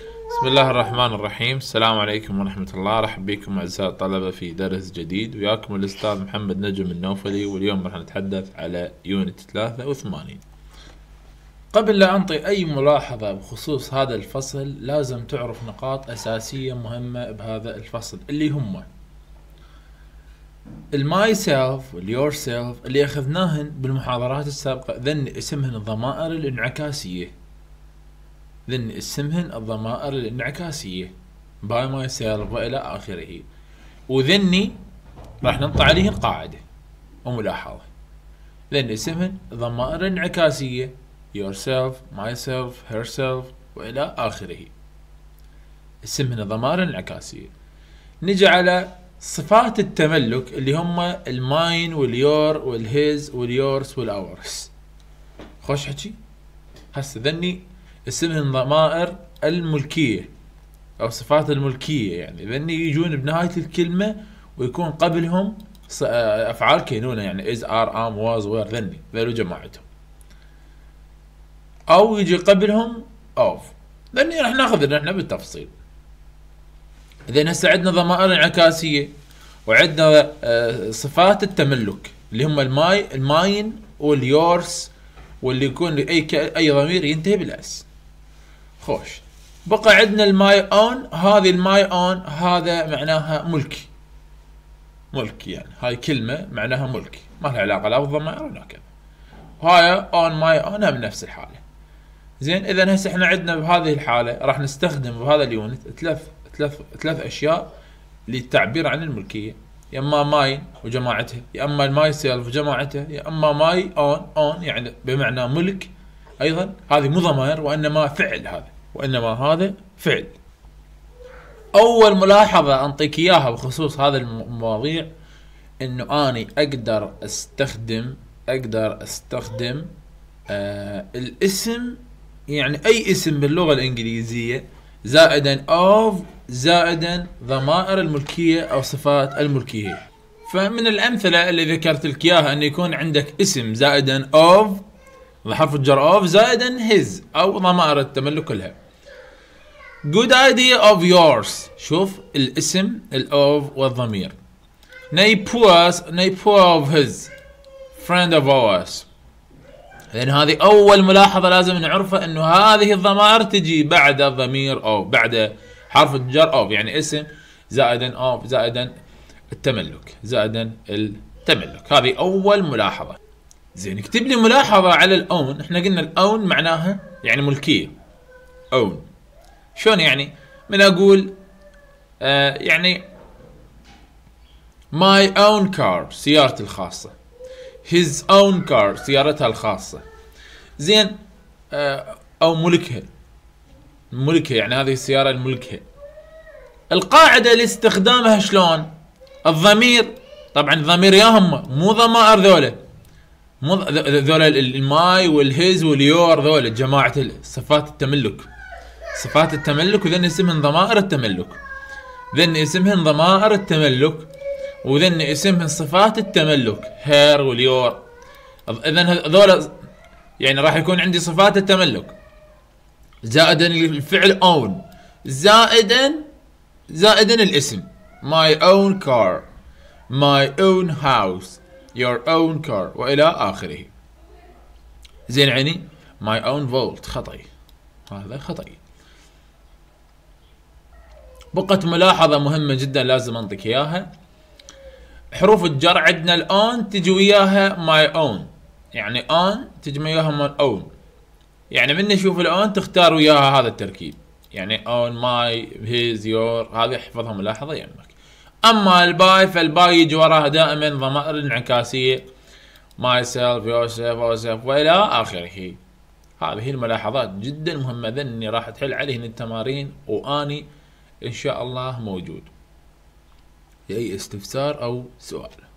بسم الله الرحمن الرحيم السلام عليكم ورحمة الله رحب بكم أعزائي الطلبة في درس جديد وياكم الأستاذ محمد نجم النوفلي واليوم راح نتحدث على unit 83 قبل لا أنطي أي ملاحظة بخصوص هذا الفصل لازم تعرف نقاط أساسية مهمة بهذا الفصل اللي هم ال myself وال yourself اللي أخذناهن بالمحاضرات السابقة ذن اسمهن الضمائر الانعكاسية ذن اسمهن الضمائر الانعكاسية. by myself وإلى آخره. وذني راح ننطي عليهن قاعدة. وملاحظة ذن اسمهن ضمائر انعكاسية. Yourself, myself, herself وإلى آخره. اسمهن ضمائر انعكاسية. نجي على صفات التملك اللي هم الماين واليور والهيز واليورس والاورس خوش حكي؟ هسه ذني اسمهن ضمائر الملكية أو صفات الملكية يعني. ذني يجون بنهاية الكلمة ويكون قبلهم أفعال كينونة يعني is are am was were ذني ذلو جماعتهم. أو يجي قبلهم of ذني راح نأخذ إحنا بالتفصيل. إذا هسه عندنا ضمائر انعكاسيه وعندنا آه، صفات التملك اللي هم ال my ال mine وال yours واللي يكون اي أي ضمير ينتهي بال s. خوش. بقى عندنا ال my own هذه ال my own هذا معناها ملكي. ملكي يعني. هاي كلمة معناها ملكي. ما لها علاقة لا بالضمائر ولا كذا وهاي own my own هم نفس الحالة. زين إذا هسه إحنا عندنا بهذه الحالة راح نستخدم بهذا اليونت ثلاث ثلاث ثلاث أشياء للتعبير عن الملكية. يا أما mine وجماعتها يا أما ال myself وجماعتها يا أما my own own يعني بمعنى ملك أيضا هذه مو ضمائر وإنما فعل هذا وإنما هذا فعل. أول ملاحظة أنطيك إياها بخصوص هذا المواضيع إنه أني أقدر أستخدم أقدر أستخدم آه الاسم يعني أي اسم باللغة الإنجليزية زائدا of زائدا ضمائر الملكية أو صفات الملكية. فمن الأمثلة اللي ذكرت لك إياها ان يكون عندك اسم زائدا of حرف الجر of زائدا his. أو ضمائر التملك كلها. Good idea of yours. شوف الاسم ال of والضمير. neighbours neighbour of his. Friend of ours. لأن هذه أول ملاحظة لازم نعرفها إنه هذه الضمائر تجي بعد الضمير أو بعد حرف الجر of يعني اسم زائدا of زائدا التملك زائدا التملك. هذه أول ملاحظة. زين اكتب لي ملاحظة على ال own. إحنا قلنا ال own معناها يعني ملكية. own. شلون يعني؟ من أقول آه يعني my own car سيارتي الخاصة. His own car سيارتها الخاصة. زين آه، أو ملكها. ملكها يعني هذه السيارة الملكها. القاعدة لاستخدامها شلون؟ الضمير. طبعا الضمير ياهم مو ضمائر ذولا ذولا ال my وال his وال your ذولا جماعة صفات التملك. صفات التملك وذن اسمهن ضمائر التملك. ذن اسمهن ضمائر التملك وذن اسمهن صفات التملك. her وال your. اذا هذول يعني راح يكون عندي صفات التملك. زائدا الفعل own زائدا زائدا الاسم. My own car. My own house. Your own car والى آخره. زين يعني my own fault خطأي. هذا خطأي. بقت ملاحظة مهمة جدا لازم أنطيك إياها. حروف الجر عندنا ال on تجي وياها my own يعني on تجي وياها my own يعني من نشوف ال on تختار وياها هذا التركيب. يعني on my his your هذه أحفظها ملاحظة يمك أما ال by فال by يجي وراها دائما ضمائر انعكاسية. myself yourself وإلى آخره. هذه الملاحظات جدا مهمة ذني راح تحل عليهن التمارين وأني إن شاء الله موجود. لأي استفسار أو سؤال.